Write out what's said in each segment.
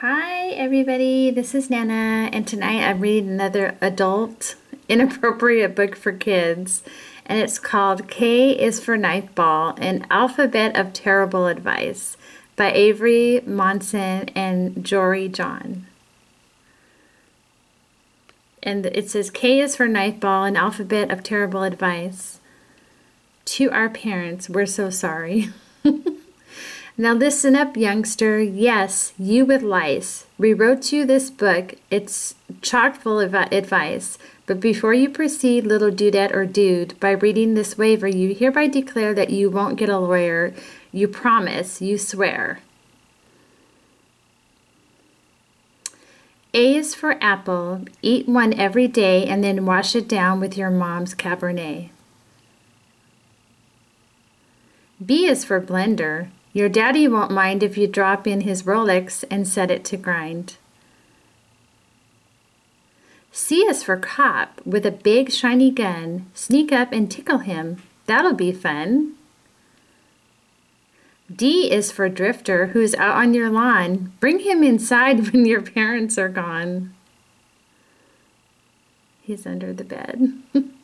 Hi, everybody. This is Nana, and tonight I'm reading another adult inappropriate book for kids, and it's called K is for Knife Ball An Alphabet of Terrible Advice by Avery Monsen and Jory John. And it says K is for Knife Ball An Alphabet of Terrible Advice. To our parents, we're so sorry. Now listen up, youngster. Yes, you with lice. We wrote you this book. It's chock full of advice. But before you proceed, little dudette or dude, by reading this waiver, you hereby declare that you won't get a lawyer. You promise, you swear. A is for apple. Eat one every day and then wash it down with your mom's Cabernet. B is for blender. Your daddy won't mind if you drop in his Rolex and set it to grind. C is for cop with a big shiny gun. Sneak up and tickle him. That'll be fun. D is for drifter who's out on your lawn. Bring him inside when your parents are gone. He's under the bed.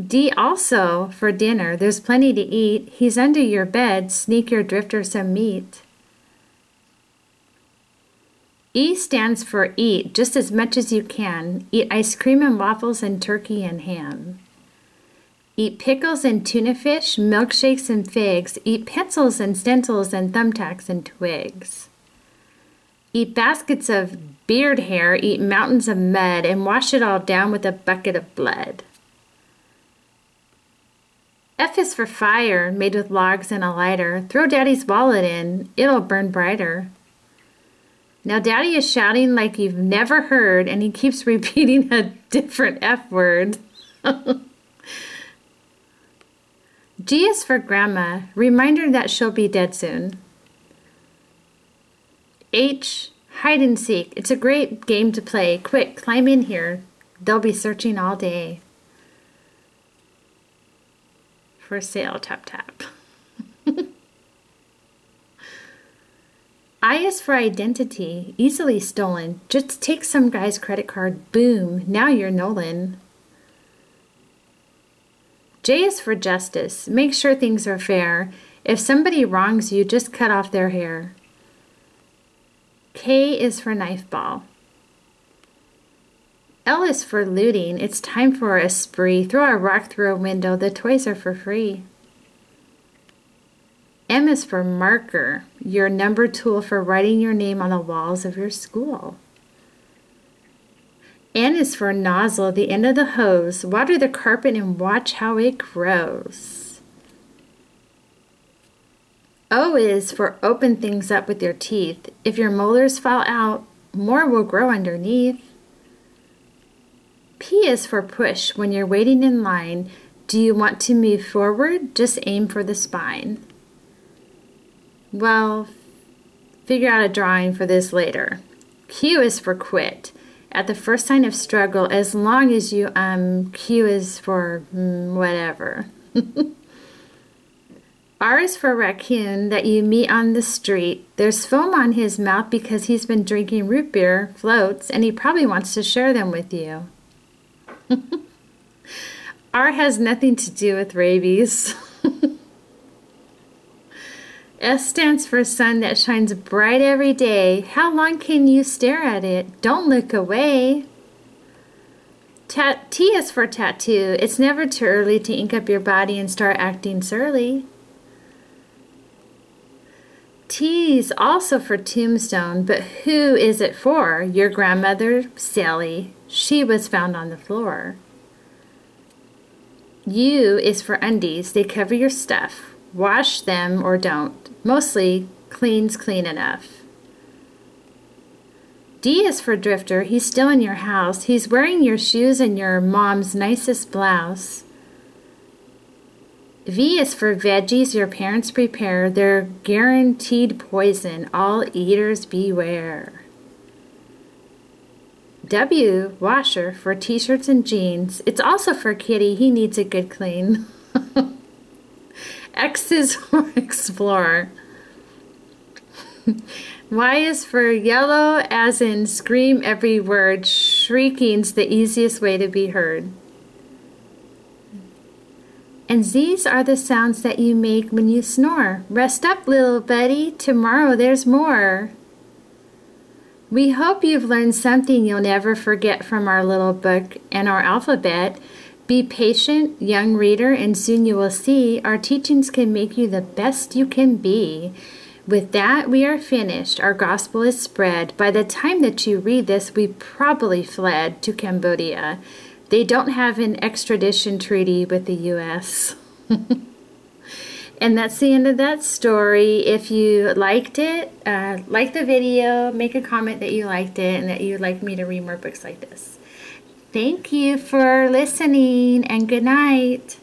D also for dinner. There's plenty to eat. He's under your bed. Sneak your drifter some meat. E stands for eat just as much as you can. Eat ice cream and waffles and turkey and ham. Eat pickles and tuna fish, milkshakes and figs. Eat pencils and stencils and thumbtacks and twigs. Eat baskets of beard hair, eat mountains of mud, and wash it all down with a bucket of blood. F is for fire, made with logs and a lighter. Throw Daddy's wallet in, it'll burn brighter. Now, Daddy is shouting like you've never heard, and he keeps repeating a different F word. G is for Grandma, reminder that she'll be dead soon. H, hide and seek. It's a great game to play. Quick, climb in here. They'll be searching all day for sale, tap tap. I is for identity, easily stolen. Just take some guy's credit card, boom, now you're Nolan. J is for justice, make sure things are fair. If somebody wrongs you, just cut off their hair. K is for knife ball. L is for looting. It's time for a spree. Throw a rock through a window. The toys are for free. M is for marker, your number tool for writing your name on the walls of your school. N is for nozzle, the end of the hose. Water the carpet and watch how it grows. O is for open things up with your teeth. If your molars fall out, more will grow underneath. P is for push. When you're waiting in line, do you want to move forward? Just aim for the spine. Well, figure out a drawing for this later. Q is for quit. At the first sign of struggle, as long as you, um, Q is for mm, whatever. R is for raccoon that you meet on the street. There's foam on his mouth because he's been drinking root beer floats and he probably wants to share them with you. R has nothing to do with rabies. S stands for sun that shines bright every day. How long can you stare at it? Don't look away. T is for tattoo. It's never too early to ink up your body and start acting surly. T is also for tombstone, but who is it for? Your grandmother, Sally. She was found on the floor. U is for undies. They cover your stuff. Wash them or don't. Mostly, clean's clean enough. D is for drifter. He's still in your house. He's wearing your shoes and your mom's nicest blouse. V is for veggies your parents prepare. They're guaranteed poison. All eaters beware. W, washer, for t-shirts and jeans. It's also for Kitty. He needs a good clean. X is for explorer. Y is for yellow, as in scream every word. Shrieking's the easiest way to be heard. And these are the sounds that you make when you snore. Rest up, little buddy. Tomorrow there's more. We hope you've learned something you'll never forget from our little book and our alphabet. Be patient, young reader, and soon you will see our teachings can make you the best you can be. With that, we are finished. Our gospel is spread. By the time that you read this, we probably fled to Cambodia. They don't have an extradition treaty with the U.S. And that's the end of that story. If you liked it, uh, like the video, make a comment that you liked it and that you'd like me to read more books like this. Thank you for listening and good night.